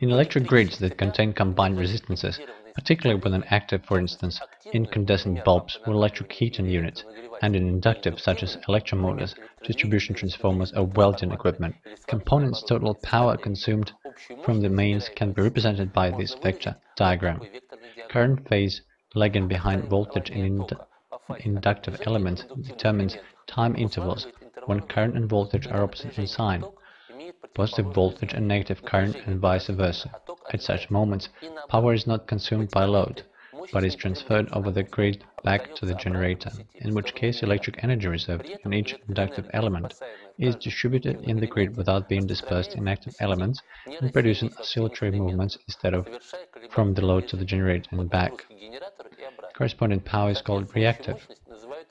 In electric grids that contain combined resistances, particularly when active for instance, incandescent bulbs with electric heating units, and in inductive such as electromotors, distribution transformers or welding equipment, components' total power consumed from the mains can be represented by this vector diagram. Current phase lagging behind voltage in ind inductive elements determines time intervals when current and voltage are opposite in sign, positive voltage and negative current and vice versa. At such moments, power is not consumed by load, but is transferred over the grid back to the generator, in which case electric energy reserved in each inductive element is distributed in the grid without being dispersed in active elements and producing oscillatory movements instead of from the load to the generator and back. Corresponding power is called reactive.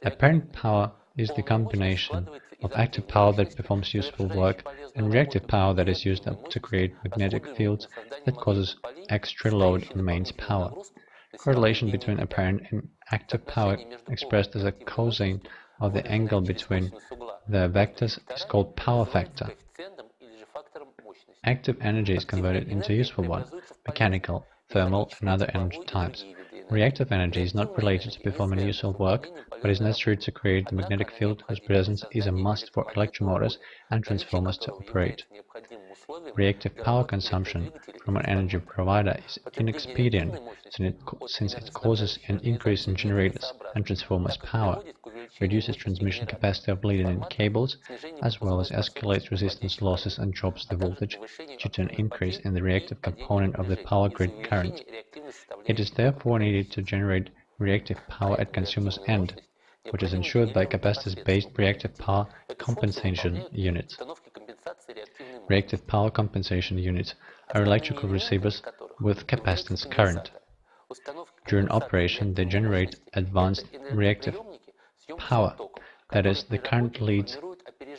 Apparent power is the combination of active power that performs useful work and reactive power that is used up to create magnetic fields that causes extra load in mains power. Correlation between apparent and active power expressed as a cosine of the angle between the vectors is called power factor. Active energy is converted into useful one, mechanical, thermal and other energy types. Reactive energy is not related to performing useful work, but is necessary to create the magnetic field whose presence is a must for electromotors and transformers to operate. Reactive power consumption from an energy provider is inexpedient since it causes an increase in generators and transformers power, reduces transmission capacity of leading in cables, as well as escalates resistance losses and drops the voltage due to an increase in the reactive component of the power grid current. It is therefore needed to generate reactive power at consumer's end, which is ensured by capacitance-based reactive power compensation units. Reactive power compensation units are electrical receivers with capacitance current. During operation, they generate advanced reactive power, that is, the current leads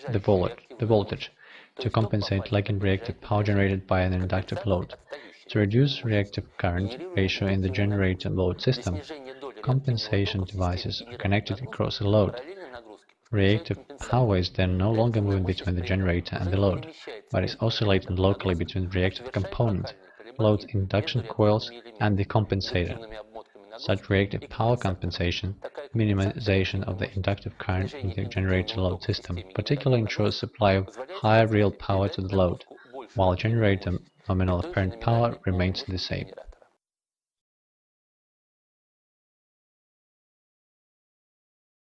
the, the voltage to compensate lagging reactive power generated by an inductive load. To reduce reactive current ratio in the generator load system, compensation devices are connected across a load. Reactive power is then no longer moving between the generator and the load, but is oscillating locally between reactive component, load induction coils, and the compensator. Such reactive power compensation, minimization of the inductive current in the generator load system, particularly ensures supply of higher real power to the load, while generator nominal apparent power remains the same.